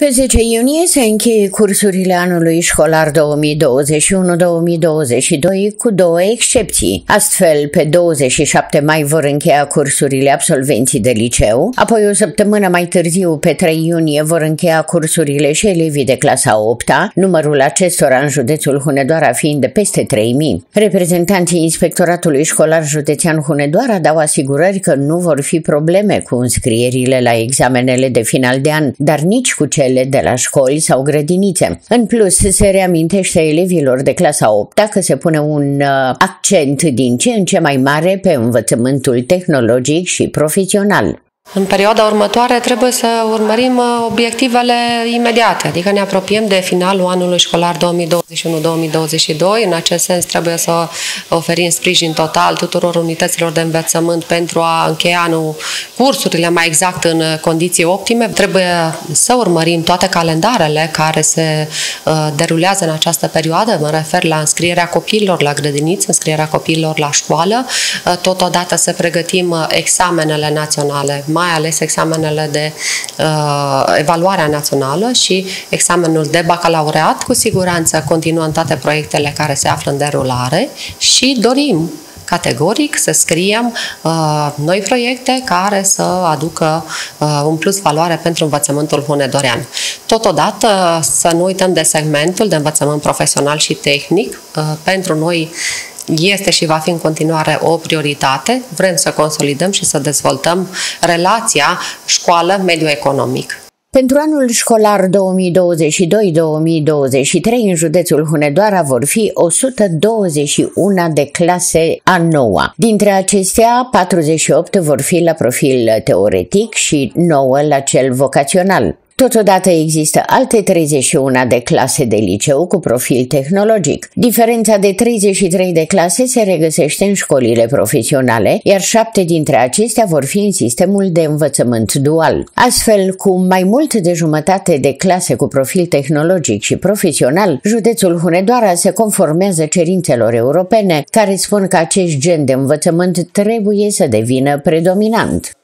Pe 10 iunie se încheie cursurile anului școlar 2021-2022 cu două excepții. Astfel, pe 27 mai vor încheia cursurile absolvenții de liceu, apoi o săptămână mai târziu, pe 3 iunie, vor încheia cursurile și șelevii de clasa 8 -a, numărul acestora în județul Hunedoara fiind de peste 3000. Reprezentanții Inspectoratului Școlar Județean Hunedoara dau asigurări că nu vor fi probleme cu înscrierile la examenele de final de an, dar nici cu cele școlile de la școli sau grădinițe. În plus, se reamintește elevilor de clasa 8 că se pune un uh, accent din ce în ce mai mare pe învățământul tehnologic și profesional. În perioada următoare trebuie să urmărim uh, obiectivele imediate, adică ne apropiem de finalul anului școlar 2021-2022. În acest sens trebuie să oferim sprijin total tuturor unităților de învățământ pentru a încheia anul cursurile mai exact în condiții optime. Trebuie să urmărim toate calendarele care se uh, derulează în această perioadă. Mă refer la înscrierea copiilor la grădiniță, înscrierea copiilor la școală. Uh, totodată să pregătim examenele naționale mai ales examenele de uh, evaluarea națională și examenul de bacalaureat. Cu siguranță continuăm toate proiectele care se află în derulare și dorim categoric să scriem uh, noi proiecte care să aducă uh, un plus valoare pentru învățământul hunedorean. Totodată să nu uităm de segmentul de învățământ profesional și tehnic. Uh, pentru noi este și va fi în continuare o prioritate. Vrem să consolidăm și să dezvoltăm relația școală-mediu economic. Pentru anul școlar 2022-2023 în județul Hunedoara vor fi 121 de clase a noua. Dintre acestea, 48 vor fi la profil teoretic și 9 la cel vocațional. Totodată există alte 31 de clase de liceu cu profil tehnologic. Diferența de 33 de clase se regăsește în școlile profesionale, iar șapte dintre acestea vor fi în sistemul de învățământ dual. Astfel, cu mai mult de jumătate de clase cu profil tehnologic și profesional, județul Hunedoara se conformează cerințelor europene care spun că acest gen de învățământ trebuie să devină predominant.